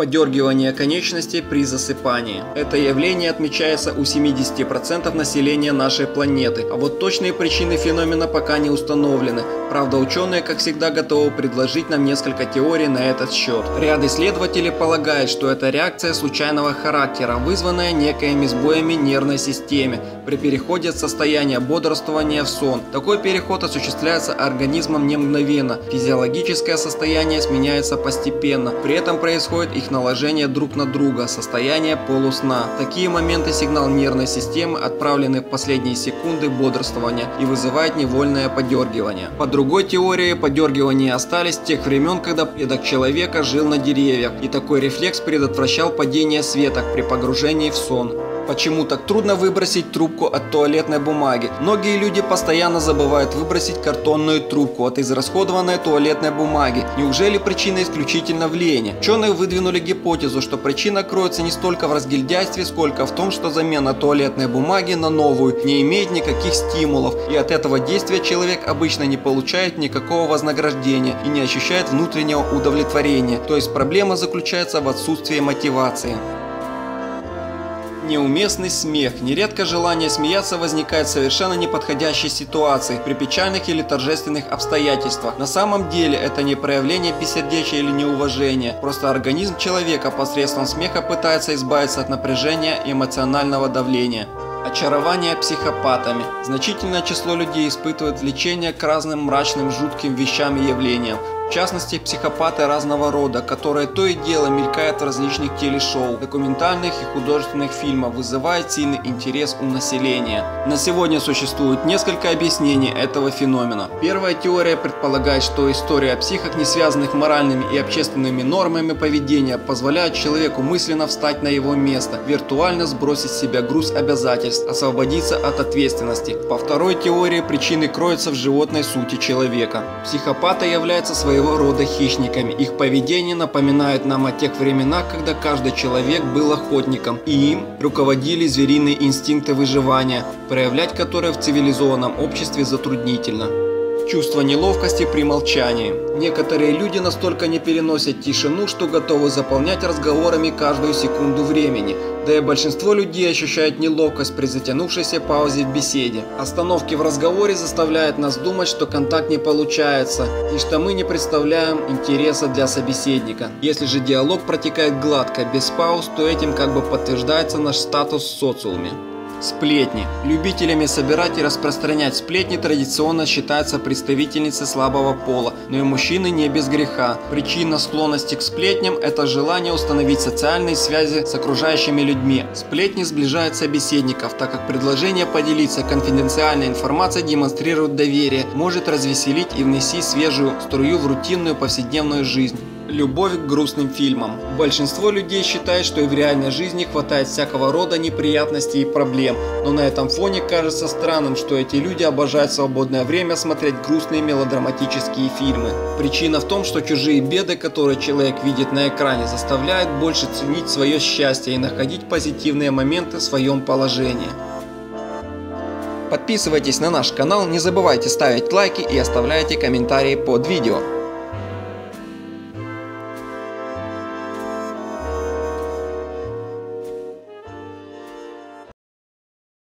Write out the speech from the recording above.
Подергивание конечностей при засыпании. Это явление отмечается у 70% населения нашей планеты, а вот точные причины феномена пока не установлены. Правда, ученые, как всегда, готовы предложить нам несколько теорий на этот счет. Ряд исследователей полагает, что это реакция случайного характера, вызванная некими сбоями нервной системе при переходе от состояния бодрствования в сон. Такой переход осуществляется организмом не мгновенно, физиологическое состояние сменяется постепенно, при этом происходит их наложение друг на друга, состояние полусна. Такие моменты сигнал нервной системы отправлены в последние секунды бодрствования и вызывает невольное подергивание. По другой теории, подергивания остались с тех времен, когда предок человека жил на деревьях, и такой рефлекс предотвращал падение светок при погружении в сон. Почему так трудно выбросить трубку от туалетной бумаги? Многие люди постоянно забывают выбросить картонную трубку от израсходованной туалетной бумаги. Неужели причина исключительно в лени? Ученые выдвинули гипотезу, что причина кроется не столько в разгильдяйстве, сколько в том, что замена туалетной бумаги на новую не имеет никаких стимулов, и от этого действия человек обычно не получает никакого вознаграждения и не ощущает внутреннего удовлетворения. То есть проблема заключается в отсутствии мотивации. Неуместный смех. Нередко желание смеяться возникает в совершенно неподходящей ситуации, при печальных или торжественных обстоятельствах. На самом деле это не проявление бессердечия или неуважения. Просто организм человека посредством смеха пытается избавиться от напряжения и эмоционального давления. Очарование психопатами. Значительное число людей испытывает влечение к разным мрачным, жутким вещам и явлениям. В частности, психопаты разного рода, которые то и дело мелькают в различных телешоу, документальных и художественных фильмах, вызывают сильный интерес у населения. На сегодня существует несколько объяснений этого феномена. Первая теория предполагает, что история психок, не связанных моральными и общественными нормами поведения, позволяет человеку мысленно встать на его место, виртуально сбросить с себя груз обязательств, освободиться от ответственности. По второй теории причины кроются в животной сути человека. Психопаты являются своего своего рода хищниками. Их поведение напоминает нам о тех временах, когда каждый человек был охотником, и им руководили звериные инстинкты выживания, проявлять которые в цивилизованном обществе затруднительно. Чувство неловкости при молчании. Некоторые люди настолько не переносят тишину, что готовы заполнять разговорами каждую секунду времени. Да и большинство людей ощущает неловкость при затянувшейся паузе в беседе. Остановки в разговоре заставляют нас думать, что контакт не получается и что мы не представляем интереса для собеседника. Если же диалог протекает гладко, без пауз, то этим как бы подтверждается наш статус в социуме. Сплетни. Любителями собирать и распространять сплетни традиционно считаются представительницы слабого пола, но и мужчины не без греха. Причина склонности к сплетням – это желание установить социальные связи с окружающими людьми. Сплетни сближают собеседников, так как предложение поделиться конфиденциальной информацией демонстрирует доверие, может развеселить и внести свежую струю в рутинную повседневную жизнь. Любовь к грустным фильмам. Большинство людей считает, что и в реальной жизни хватает всякого рода неприятностей и проблем, но на этом фоне кажется странным, что эти люди обожают свободное время смотреть грустные мелодраматические фильмы. Причина в том, что чужие беды, которые человек видит на экране, заставляют больше ценить свое счастье и находить позитивные моменты в своем положении. Подписывайтесь на наш канал, не забывайте ставить лайки и оставляйте комментарии под видео.